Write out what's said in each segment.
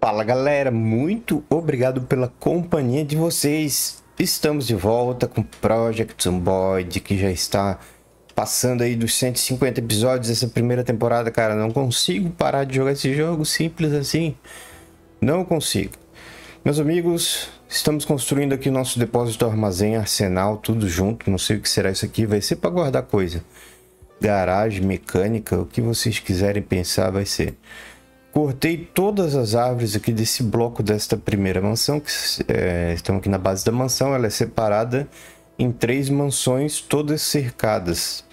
Fala galera, muito obrigado pela companhia de vocês. Estamos de volta com Project Zomboid, que já está passando aí dos 150 episódios dessa primeira temporada, cara. Não consigo parar de jogar esse jogo, simples assim. Não consigo. Meus amigos, estamos construindo aqui nosso depósito armazém, arsenal, tudo junto. Não sei o que será isso aqui, vai ser para guardar coisa. Garagem, mecânica, o que vocês quiserem pensar vai ser. Cortei todas as árvores aqui desse bloco desta primeira mansão, que é, estão aqui na base da mansão. Ela é separada em três mansões, todas cercadas.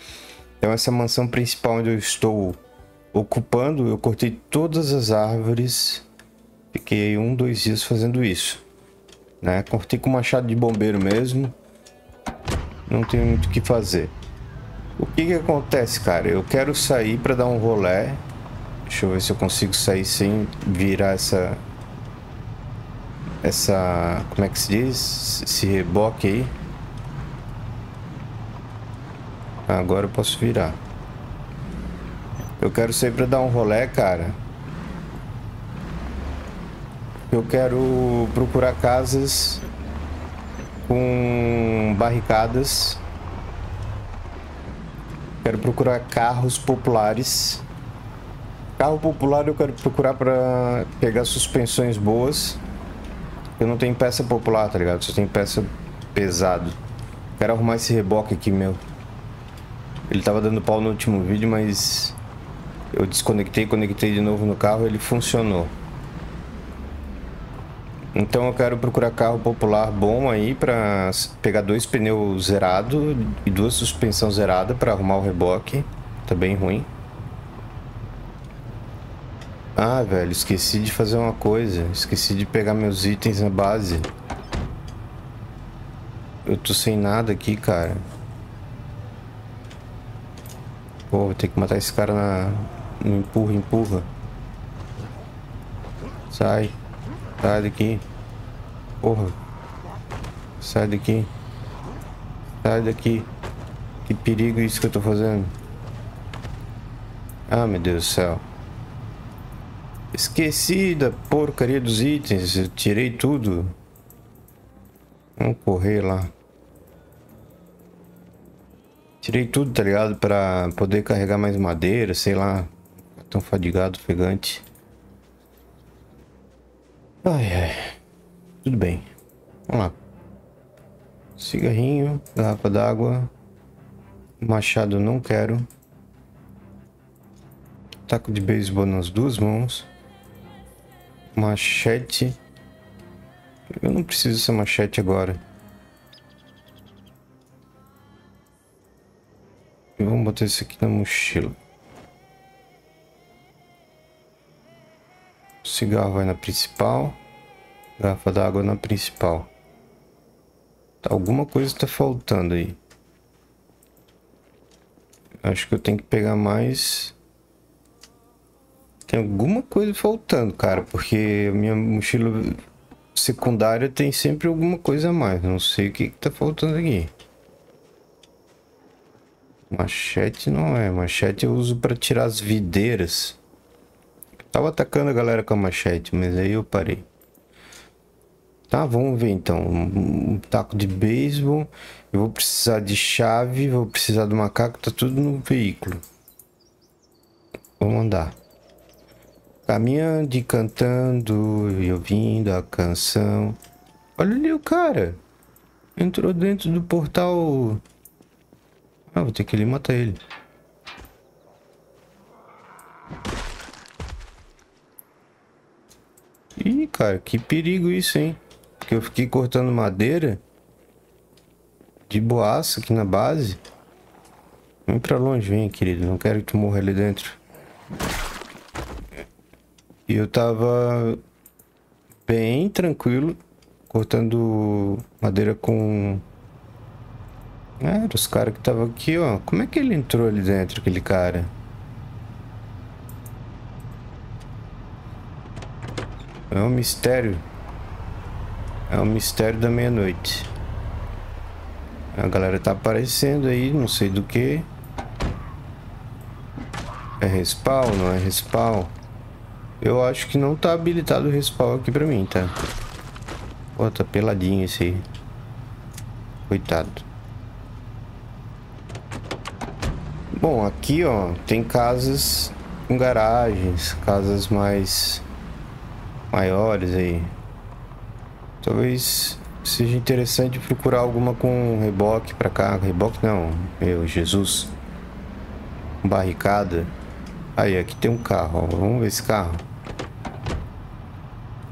Então essa mansão principal onde eu estou ocupando, eu cortei todas as árvores. Fiquei um, dois dias fazendo isso. Né? Cortei com machado de bombeiro mesmo. Não tem muito o que fazer. O que que acontece, cara? Eu quero sair para dar um rolé Deixa eu ver se eu consigo sair sem virar essa... Essa... Como é que se diz? Esse reboque aí. Agora eu posso virar. Eu quero sair pra dar um rolé, cara. Eu quero procurar casas com barricadas. Quero procurar carros populares Carro popular eu quero procurar para pegar suspensões boas. Eu não tenho peça popular, tá ligado? Só tenho peça pesado. Quero arrumar esse reboque aqui, meu. Ele tava dando pau no último vídeo, mas... Eu desconectei, conectei de novo no carro ele funcionou. Então eu quero procurar carro popular bom aí para pegar dois pneus zerados e duas suspensão zerada para arrumar o reboque. Tá bem ruim. Ah, velho, esqueci de fazer uma coisa. Esqueci de pegar meus itens na base. Eu tô sem nada aqui, cara. Pô, vou ter que matar esse cara na... no empurra, empurra. Sai. Sai daqui. Porra. Sai daqui. Sai daqui. Que perigo isso que eu tô fazendo. Ah, meu Deus do céu. Esqueci da porcaria dos itens. Eu tirei tudo. Vamos correr lá. Tirei tudo, tá ligado? Pra poder carregar mais madeira, sei lá. Tão fadigado, ofegante. Ai, ai. Tudo bem. Vamos lá. Cigarrinho, garrafa d'água. Machado não quero. Taco de beisebol nas duas mãos. Machete. Eu não preciso dessa machete agora. Vamos botar isso aqui na mochila. O cigarro vai na principal. Garrafa d'água na principal. Tá, alguma coisa está faltando aí. Acho que eu tenho que pegar mais tem alguma coisa faltando, cara, porque minha mochila secundária tem sempre alguma coisa a mais. Não sei o que, que tá faltando aqui. Machete não é. Machete eu uso para tirar as videiras. Tava atacando a galera com a machete, mas aí eu parei. Tá, vamos ver então. Um taco de beisebol. Eu vou precisar de chave, vou precisar do macaco, tá tudo no veículo. Vamos andar. Caminhando e cantando e ouvindo a canção. Olha ali o cara. Entrou dentro do portal. Ah, vou ter que ir matar ele. Ih, cara, que perigo isso, hein? Porque eu fiquei cortando madeira de boaça aqui na base. Vem pra longe, vem, querido. Não quero que tu morra ali dentro. E eu tava bem tranquilo, cortando madeira com... É, os caras que estavam aqui, ó. Como é que ele entrou ali dentro, aquele cara? É um mistério. É um mistério da meia-noite. A galera tá aparecendo aí, não sei do que. É respawn, não é respawn? Eu acho que não tá habilitado o respawn aqui pra mim, tá? Pô, tá peladinho esse aí. Coitado. Bom, aqui, ó, tem casas com garagens, casas mais maiores aí. Talvez seja interessante procurar alguma com reboque pra cá. Reboque não, meu Jesus. Barricada. Aí, aqui tem um carro, ó. Vamos ver esse carro.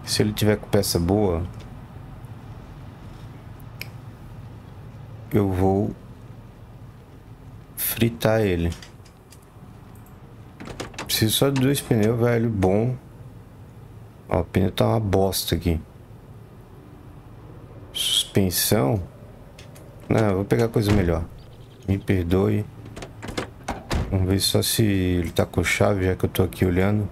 Se ele tiver com peça boa, eu vou fritar ele. Preciso só de dois pneus, velho, bom. Ó, o pneu tá uma bosta aqui. Suspensão. Não, vou pegar coisa melhor. Me perdoe. Vamos ver só se ele tá com chave, já que eu tô aqui olhando.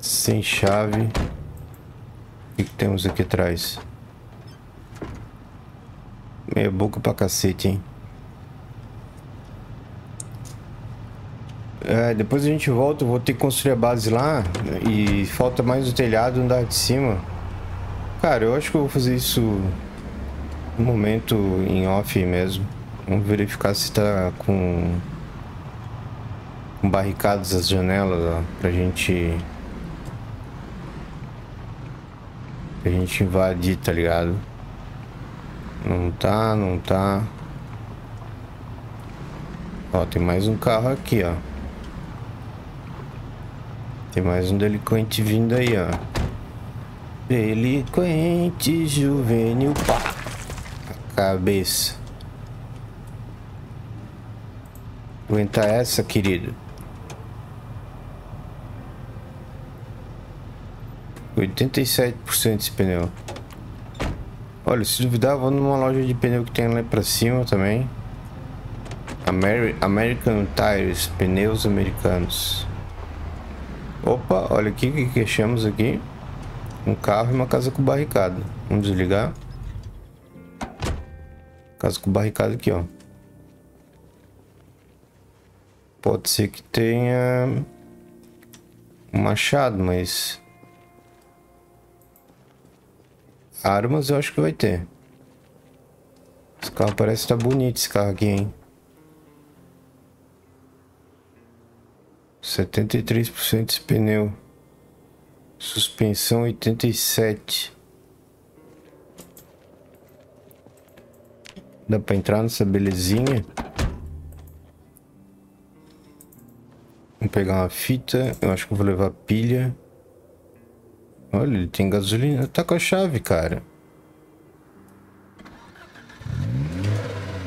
Sem chave. O que, que temos aqui atrás? Meia boca pra cacete, hein? É, depois a gente volta, eu vou ter que construir a base lá e falta mais o telhado andar de cima. Cara, eu acho que eu vou fazer isso no momento em off mesmo. Vamos verificar se tá com barricadas as janelas, ó, pra gente... Pra gente invadir, tá ligado? Não tá, não tá. Ó, tem mais um carro aqui, ó. Tem mais um delinquente vindo aí, ó. Delinquente juvenil, pá. A cabeça. Aguentar essa, querido. 87% desse pneu. Olha, se duvidar, vou numa loja de pneu que tem lá pra cima também. Ameri American Tires, pneus americanos. Opa, olha aqui o que, que achamos aqui. Um carro e uma casa com barricada. Vamos desligar. Casa com barricada aqui, ó. Pode ser que tenha um machado, mas Armas eu acho que vai ter. Esse carro parece estar tá bonito, esse carro aqui, hein? 73% desse pneu. Suspensão 87. Dá pra entrar nessa belezinha? Vamos pegar uma fita. Eu acho que vou levar pilha. Olha, ele tem gasolina. Tá com a chave, cara.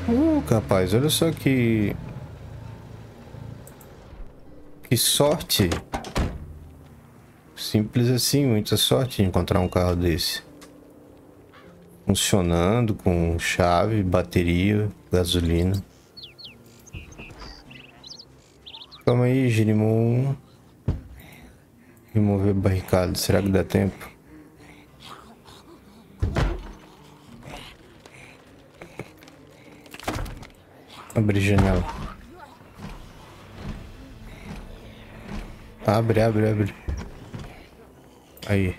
Uh, rapaz, olha só que... Que sorte. Simples assim, muita sorte encontrar um carro desse. Funcionando, com chave, bateria, gasolina. Calma aí, Girimon. Remover barricado. Será que dá tempo? Abre janela. Abre, abre, abre. Aí.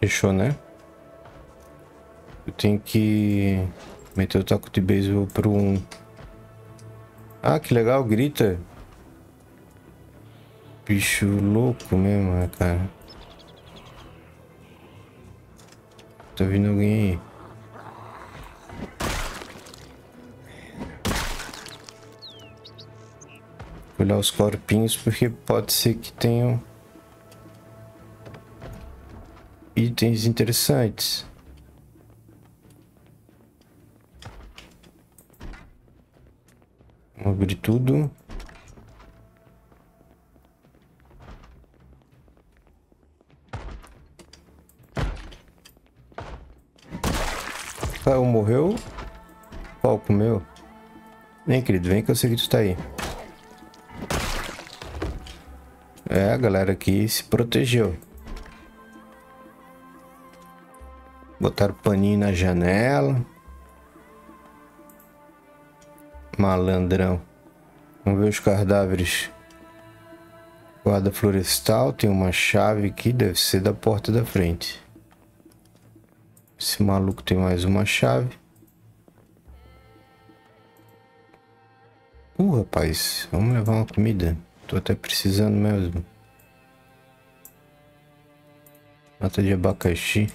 Fechou, né? Tenho que meter o taco de beisebol pro um. Ah, que legal, grita. Bicho louco mesmo, né, cara. Tá vindo alguém aí. Olhar os corpinhos porque pode ser que tenham itens interessantes. Abrir tudo. Caiu, morreu. Qual comeu? Vem, querido, vem que eu sei que tu tá aí. É, a galera aqui se protegeu. Botaram paninho na janela. Malandrão. Vamos ver os cadáveres. Guarda florestal, tem uma chave aqui, deve ser da porta da frente. Esse maluco tem mais uma chave. Uh, rapaz, vamos levar uma comida. Tô até precisando mesmo. Mata de abacaxi.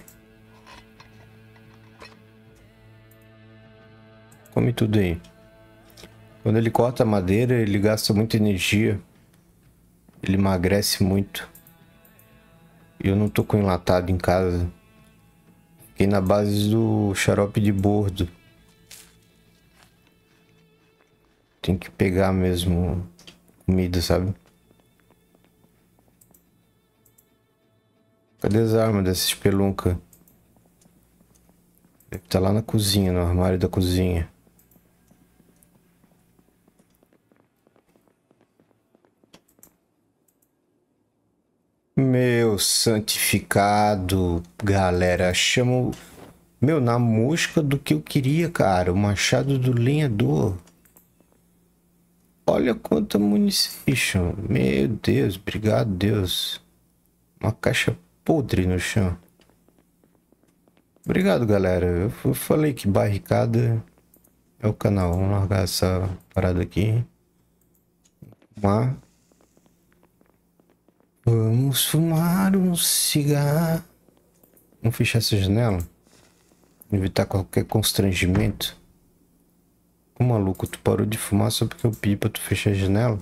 Come tudo aí. Quando ele corta a madeira, ele gasta muita energia. Ele emagrece muito. E eu não tô com enlatado em casa. Fiquei na base do xarope de bordo. Tem que pegar mesmo comida, sabe? Cadê as armas dessa espelunca? Deve estar tá lá na cozinha, no armário da cozinha. Meu santificado, galera, chamo meu na mosca do que eu queria, cara, o machado do lenhador. Olha quanta munição, meu Deus, obrigado Deus. Uma caixa podre no chão. Obrigado, galera. Eu falei que barricada é o canal. Vamos largar essa parada aqui. Uma Vamos fumar um cigarro. Vamos fechar essa janela. Evitar qualquer constrangimento. Ô maluco, tu parou de fumar só porque eu pedi pra tu fechar a janela?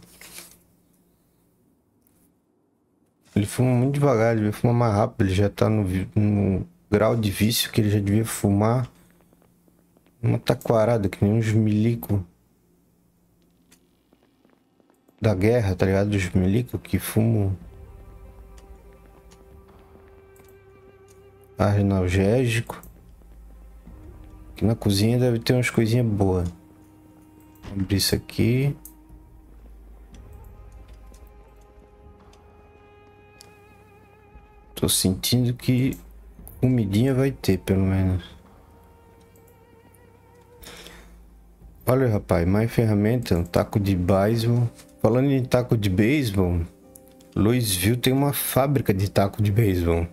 Ele fuma muito devagar, ele devia fumar mais rápido. Ele já tá no, no grau de vício que ele já devia fumar uma taquarada, que nem uns milico da guerra, tá ligado? Os milico que fumam analgésico. Aqui na cozinha deve ter umas coisinhas boas. Vou abrir isso aqui. Tô sentindo que comidinha vai ter, pelo menos. Olha, rapaz, mais ferramenta, um taco de beisebol. Falando em taco de beisebol, Louisville tem uma fábrica de taco de beisebol.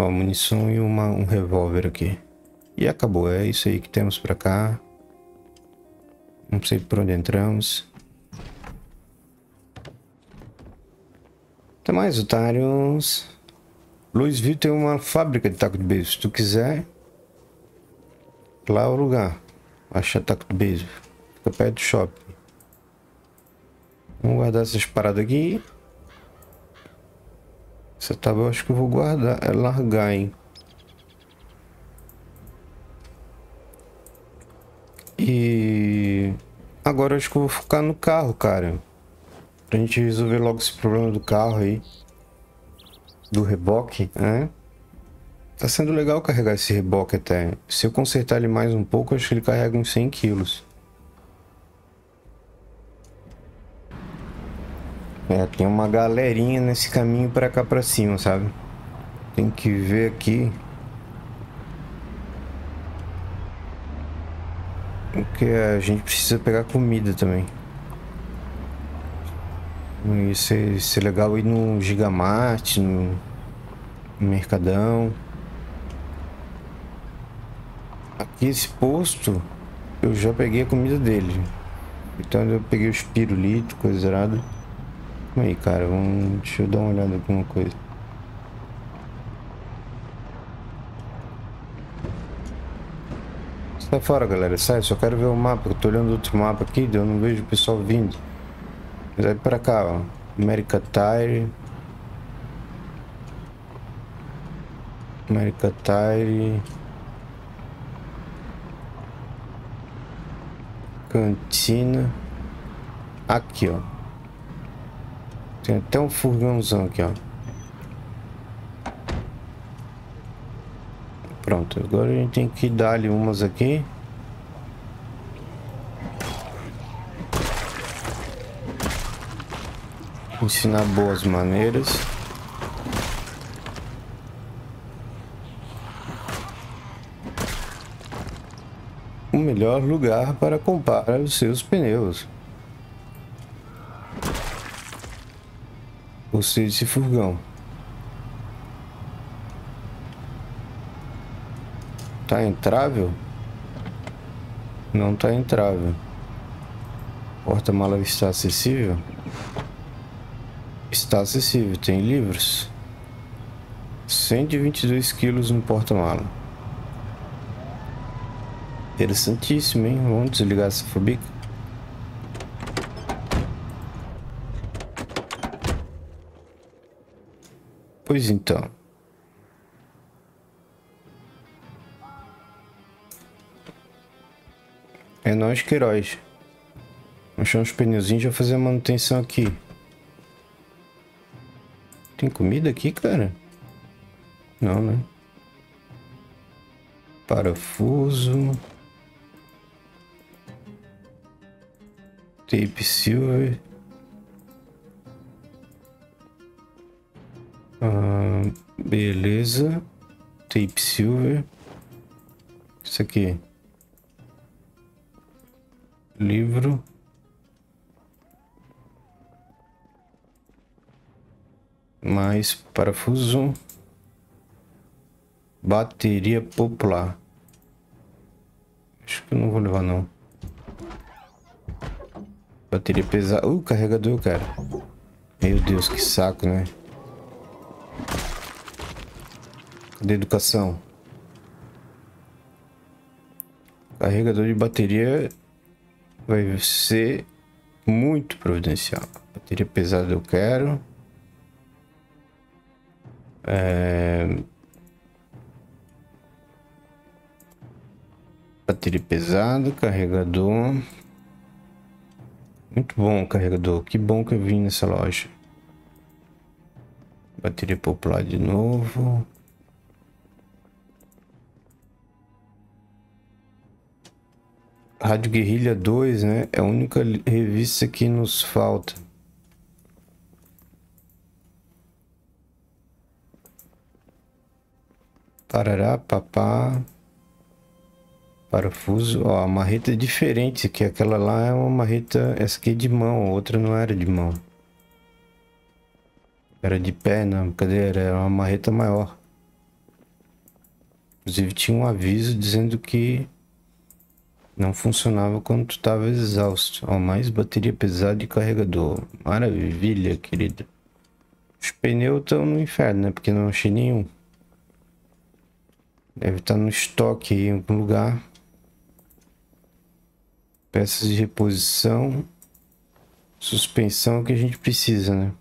Ó, munição e uma, um revólver aqui. E acabou, é isso aí que temos pra cá. Não sei por onde entramos. Até mais, otários. Louisville tem uma fábrica de taco de beisebol. Se tu quiser, lá é o lugar. Achar taco de beisebol. Fica perto do shopping. Vamos guardar essas paradas aqui. Essa tábua eu acho que eu vou guardar, é largar, hein. E agora eu acho que eu vou focar no carro, cara. Pra gente resolver logo esse problema do carro aí. Do reboque, né? Tá sendo legal carregar esse reboque até. Se eu consertar ele mais um pouco, acho que ele carrega uns 100 quilos. É, tem uma galerinha nesse caminho para cá para cima, sabe? Tem que ver aqui. Porque a gente precisa pegar comida também. Isso é, legal ir no Gigamart, no, no Mercadão. Aqui esse posto, eu já peguei a comida dele. Então eu peguei os pirulitos, coisa errada. Calma aí, cara. Vamos... Deixa eu dar uma olhada em alguma coisa. Sai fora, galera. Sai. Só quero ver o mapa. Eu tô olhando outro mapa aqui. Eu não vejo o pessoal vindo. Vai pra cá, ó. America Tire. America Tire. Cantina. Aqui, ó. Tem até um furgãozão aqui, ó. Pronto, agora a gente tem que dar ali umas aqui. Ensinar boas maneiras. O melhor lugar para comprar os seus pneus. Gostei desse furgão. Tá entrável? Não tá entrável. Porta-mala está acessível? Está acessível, tem livros. 122 quilos no porta-mala. Interessantíssimo, hein? Vamos desligar essa fabrica. Pois então. É nós heróis. Achar uns pneuzinhos já fazer a manutenção aqui. Tem comida aqui, cara? Não, né? Parafuso. Tape silver. Ah, beleza. Tape silver. Isso aqui. Livro. Mais parafuso. Bateria popular. Acho que eu não vou levar não. Bateria pesada. Uh, carregador, cara. Meu Deus, que saco, né? Cadê educação? Carregador de bateria vai ser muito providencial. Bateria pesada eu quero. É... Bateria pesada, carregador. Muito bom carregador. Que bom que eu vim nessa loja. Bateria popular de novo. Rádio Guerrilha 2, né? É a única revista que nos falta. Parará, papá. Parafuso. Ó, a marreta é diferente, que aquela lá é uma marreta, essa aqui é de mão, a outra não era de mão. Era de pé, não, cadê? Era uma marreta maior. Inclusive tinha um aviso dizendo que não funcionava quando tu estava exausto. Ó, mais bateria pesada e carregador. Maravilha, querida. Os pneus estão no inferno, né? Porque não achei nenhum. Deve estar no estoque aí em algum lugar. Peças de reposição. Suspensão que a gente precisa, né?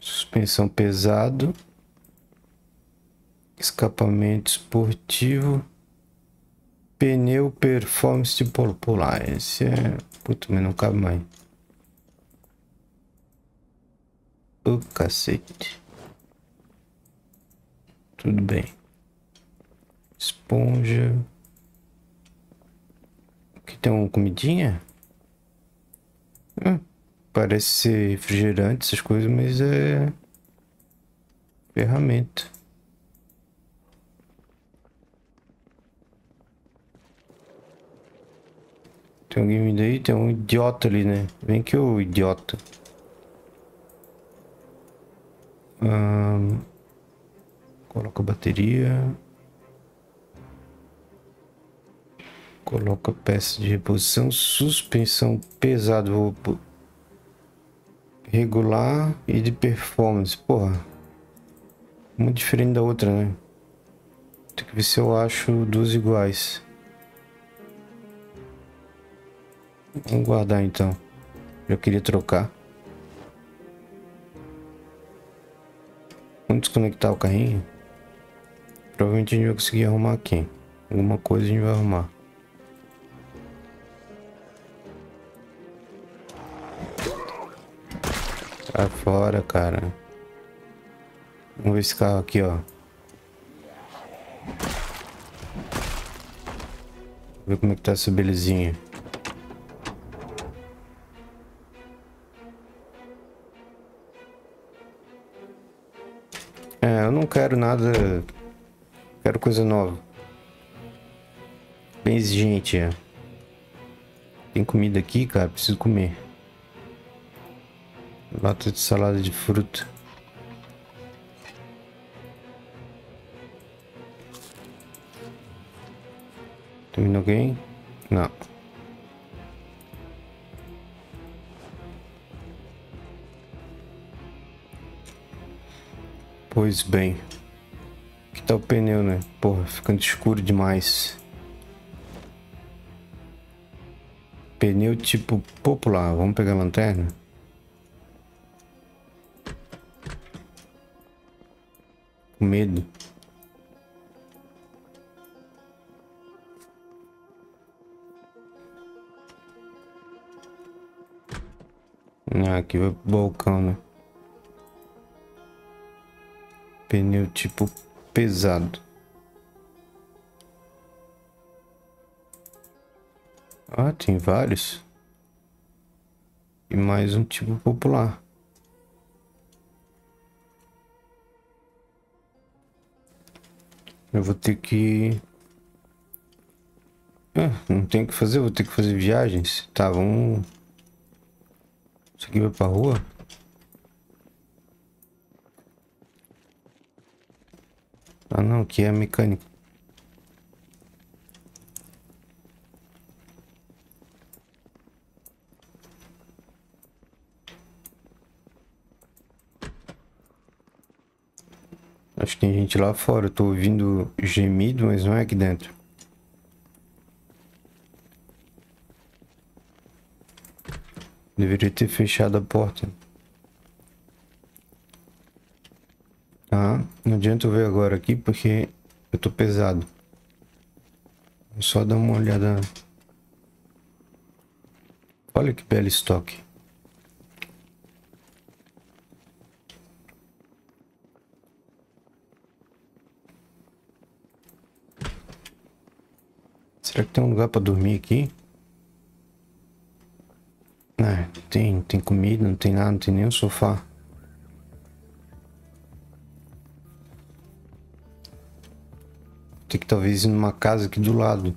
Suspensão pesado. Escapamento esportivo. Pneu performance popular. Esse é... Puta, mas não cabe mais. O oh, cacete. Tudo bem. Esponja. Aqui tem uma comidinha? Hum, parece ser refrigerante, essas coisas, mas é... Ferramenta. Tem alguém vindo aí? Tem um idiota ali, né? Vem que o idiota. coloca bateria. Coloca peça de reposição, suspensão pesado, regular e de performance. Porra, uma diferente da outra, né? Tem que ver se eu acho duas iguais. Vamos guardar então. Eu queria trocar. Vamos desconectar o carrinho. Provavelmente a gente vai conseguir arrumar aqui. Alguma coisa a gente vai arrumar. Sai fora, cara. Vamos ver esse carro aqui, ó. Ver como é que tá essa belezinha. Eu não quero nada Quero coisa nova. Bem exigente, é. Tem comida aqui, cara. Preciso comer. Lata de salada de fruta. Tem alguém? Não. Pois bem. Aqui tá o pneu, né? Porra, ficando escuro demais. Pneu tipo popular. Vamos pegar a lanterna? Com medo. Ah, aqui vai pro balcão, né? Pneu tipo pesado. Ah, tem vários. E mais um tipo popular. Eu vou ter que... Ah, não tem o que fazer, vou ter que fazer viagens. Tá, vamos... Isso aqui vai pra rua? Ah não, que é mecânico. Acho que tem gente lá fora. Eu tô ouvindo gemido, mas não é aqui dentro. Deveria ter fechado a porta. Tá, não adianta eu ver agora aqui porque eu tô pesado. Vou só dar uma olhada. Olha que belo estoque. Será que tem um lugar para dormir aqui? É, tem, tem comida, não tem nada, não tem nem um sofá. Tem que talvez ir numa casa aqui do lado.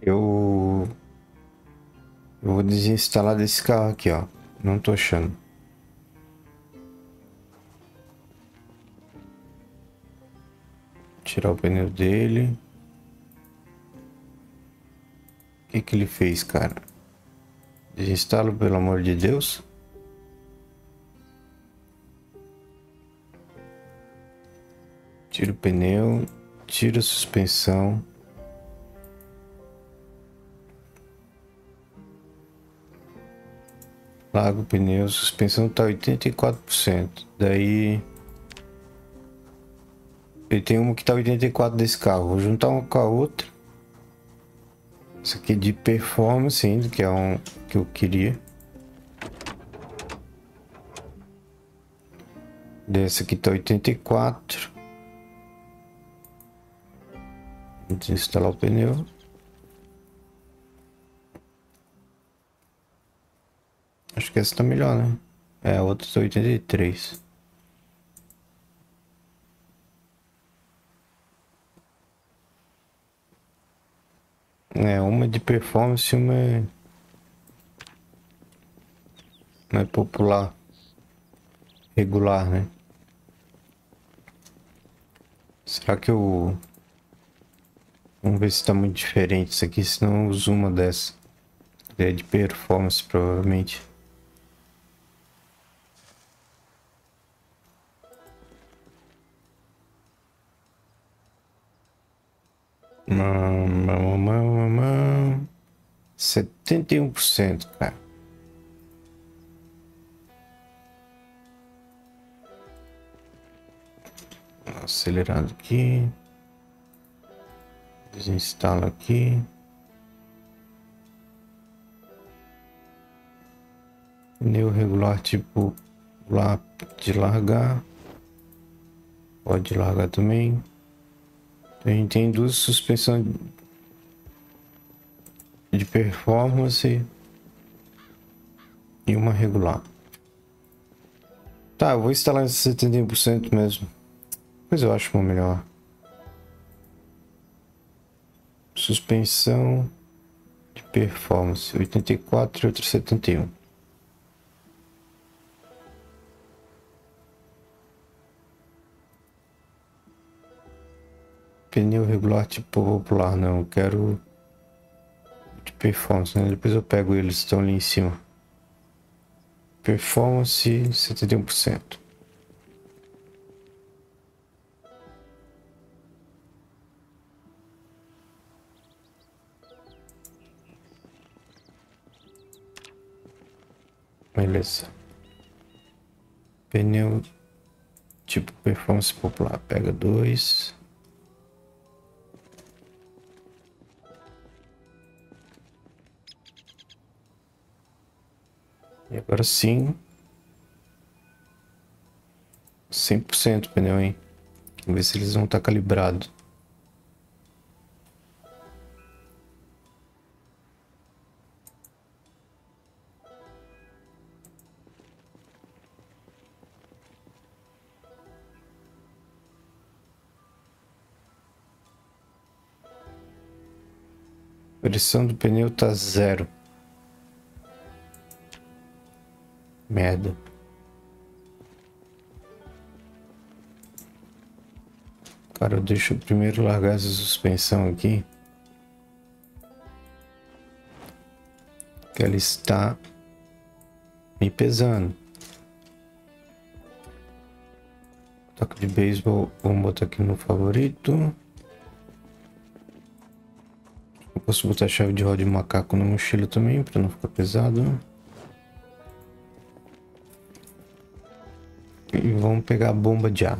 Eu... Eu vou desinstalar desse carro aqui, ó. Não tô achando. Tirar o pneu dele. O que que ele fez, cara? Desinstalo, pelo amor de Deus. Tira o pneu, tira a suspensão. Larga o pneu, suspensão tá 84%. Daí ele tem uma que tá 84 desse carro. Vou juntar uma com a outra. Isso aqui é de performance ainda, que é um que eu queria. Dessa aqui tá 84. Desinstalar o pneu. Acho que essa tá melhor, né? É, a outra tá 83. É, uma de performance e uma é... Uma é popular. Regular, né? Será que eu... Vamos ver se está muito diferente isso aqui, senão eu uso uma dessa. É de performance, provavelmente. Setenta e um por cento, cara. Acelerado aqui. Desinstala aqui. Pneu regular tipo lá de largar. Pode largar também. A gente tem duas suspensões de performance e uma regular. Tá, eu vou instalar em 71% mesmo. Pois eu acho uma melhor. Suspensão de performance 84 e outra 71. Pneu regular tipo popular, não. Eu quero de performance, né? Depois eu pego eles, estão ali em cima. Performance 71%. Beleza. Pneu tipo performance popular. Pega dois. E agora sim. 100% pneu, hein? Vamos ver se eles vão estar calibrados. Pressão do pneu tá zero. Merda. Cara, eu deixo primeiro largar essa suspensão aqui. Que ela está me pesando. Toque de beisebol, vamos botar aqui no favorito. Posso botar a chave de roda de macaco na mochila também, para não ficar pesado. E vamos pegar a bomba de ar.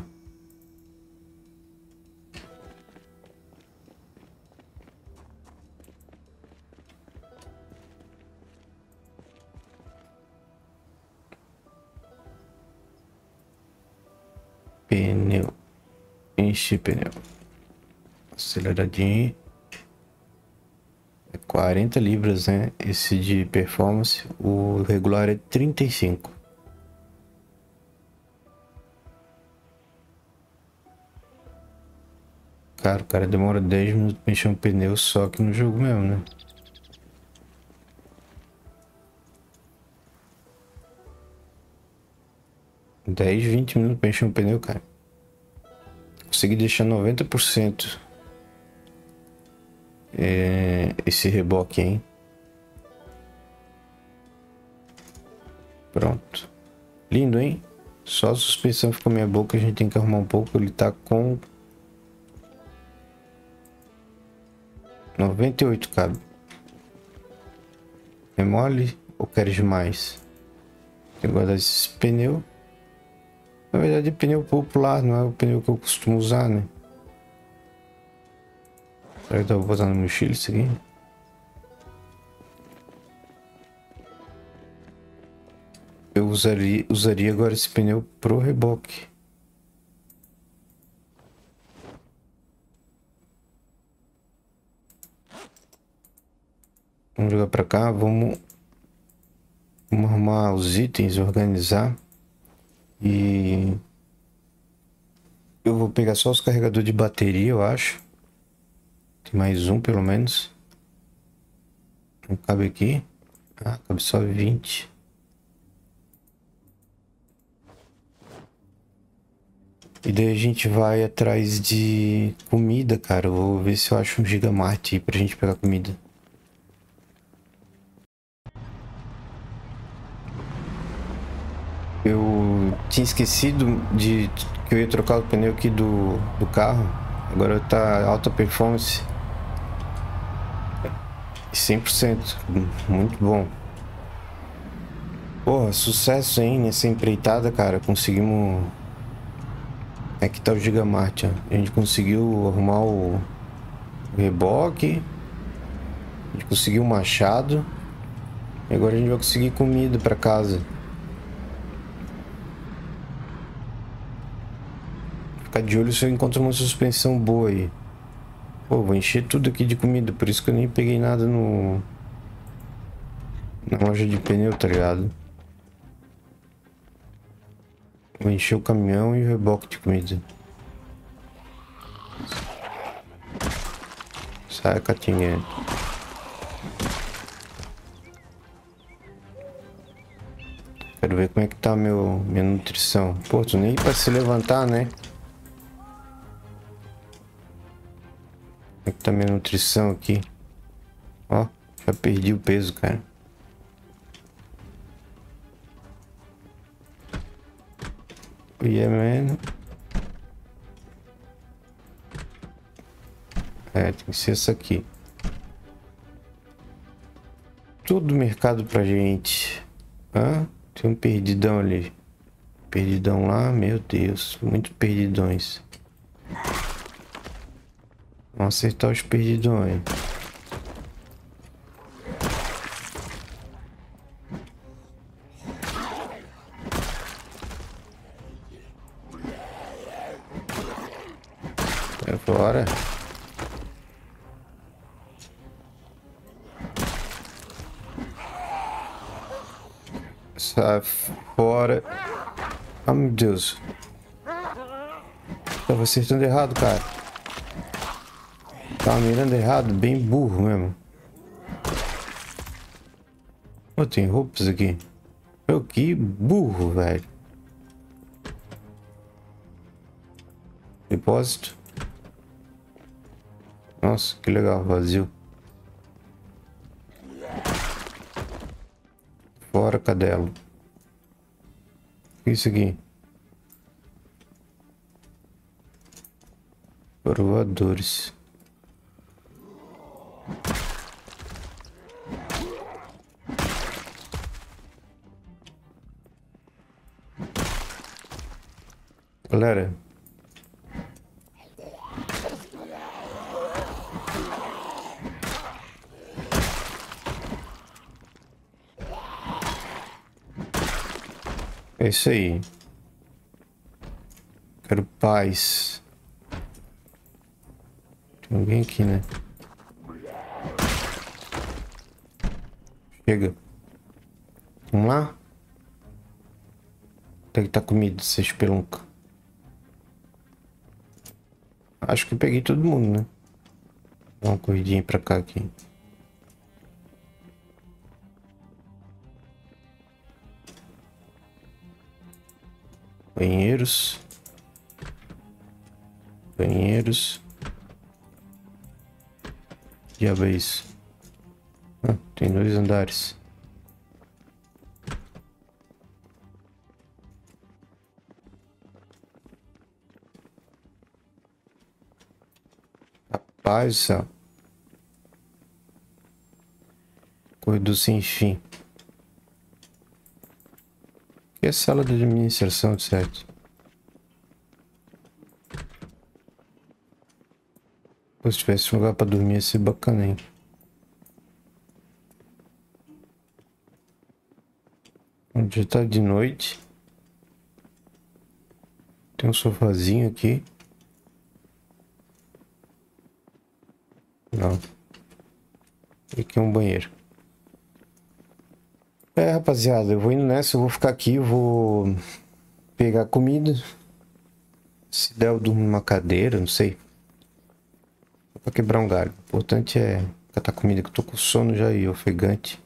Pneu. Enche pneu. Aceleradinho. É 40 libras, né? Esse de performance. O regular é 35. Cara, o cara demora 10 minutos pra encher um pneu só aqui no jogo mesmo, né? Dez, vinte minutos pra encher um pneu, cara. Consegui deixar 90% é, esse reboque, hein? Pronto. Lindo, hein? Só a suspensão ficou minha boca, a gente tem que arrumar um pouco. Ele tá com 98 cabe. É mole ou queres mais? Tem que guardar esses pneu. Na verdade é pneu popular, não é o pneu que eu costumo usar, né? Será que eu vou botar no mochila isso aqui? Eu usaria, usaria agora esse pneu pro reboque. Vamos jogar pra cá, vamos, vamos arrumar os itens, organizar. E eu vou pegar só os carregadores de bateria, eu acho. Tem mais um pelo menos. Não cabe aqui. Ah, cabe só 20. E daí a gente vai atrás de comida, cara. Vou ver se eu acho um Gigamart aí pra gente pegar comida. Eu tinha esquecido de que eu ia trocar o pneu aqui do, do carro. Agora tá alta performance. 100%. Muito bom. Porra, sucesso, hein? Nessa empreitada, cara. Conseguimos... Aqui tá o Gigamart, ó. A gente conseguiu arrumar o, o reboque. A gente conseguiu o machado. E agora a gente vai conseguir comida pra casa. Ficar de olho se eu encontro uma suspensão boa aí. Pô, vou encher tudo aqui de comida, por isso que eu nem peguei nada no... Na loja de pneu, tá ligado? Vou encher o caminhão e o reboque de comida. Sai, catinha. Quero ver como é que tá meu, minha nutrição. Pô, tu nem pra se levantar, né? Como é que tá minha nutrição aqui? Ó, já perdi o peso, cara. Yeah, man. É, tem que ser essa aqui. Todo mercado pra gente. Hã? Tem um perdidão ali. Perdidão lá, meu Deus. Muito perdidões. Vamos acertar os perdidões. Fora. Sai fora. Ah, meu Deus. Tava acertando errado, cara. Tava mirando errado, bem burro mesmo. Oh, tem roupas aqui. Meu, que burro, velho. Depósito. Nossa, que legal, vazio. Fora, cadelo. Isso aqui. Provadores. Galera. É isso aí. Quero paz. Tem alguém aqui, né? Chega. Vamos lá? Tem que tá comida, essa espelunca. Acho que peguei todo mundo, né? Dá uma corridinha pra cá aqui. Banheiros. Banheiros. Que diabo é isso? Ah, tem dois andares. Rapaz do céu. Corredor sem fim. Que é sala de administração, certo? Se tivesse um lugar pra dormir, ia ser bacana, hein? Onde tá de noite. Tem um sofazinho aqui. Não. E aqui um banheiro. É, rapaziada, eu vou indo nessa, eu vou ficar aqui, vou pegar comida. Se der, eu durmo numa cadeira, não sei. Pra quebrar um galho. O importante é catar comida, que eu tô com sono já e ofegante.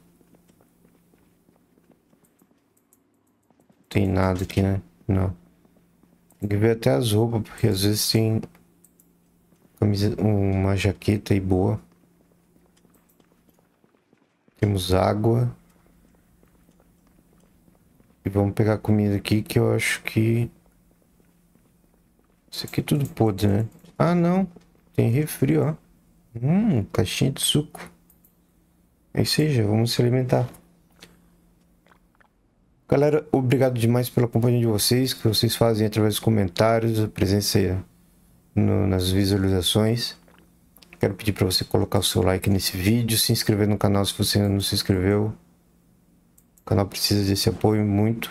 Tem nada aqui, né? Não. Tem que ver até as roupas, porque às vezes tem camisa, uma jaqueta aí boa. Temos água. E vamos pegar comida aqui que eu acho que... Isso aqui é tudo podre, né? Ah, não. Tem refri, ó. Hum, caixinha de suco. É isso aí, já vamos se alimentar. Galera, obrigado demais pela companhia de vocês, que vocês fazem através dos comentários, a presença no, nas visualizações. Quero pedir para você colocar o seu like nesse vídeo, se inscrever no canal se você ainda não se inscreveu. O canal precisa desse apoio muito.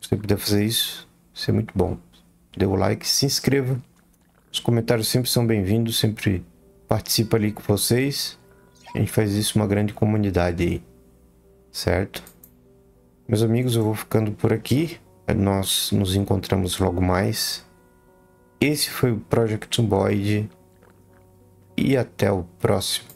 Se você puder fazer isso, isso é muito bom. Dê o like, se inscreva. Os comentários sempre são bem-vindos, sempre participa ali com vocês. A gente faz isso uma grande comunidade aí, certo? Meus amigos, eu vou ficando por aqui. Nós nos encontramos logo mais. Esse foi o Project Zomboid e até o próximo.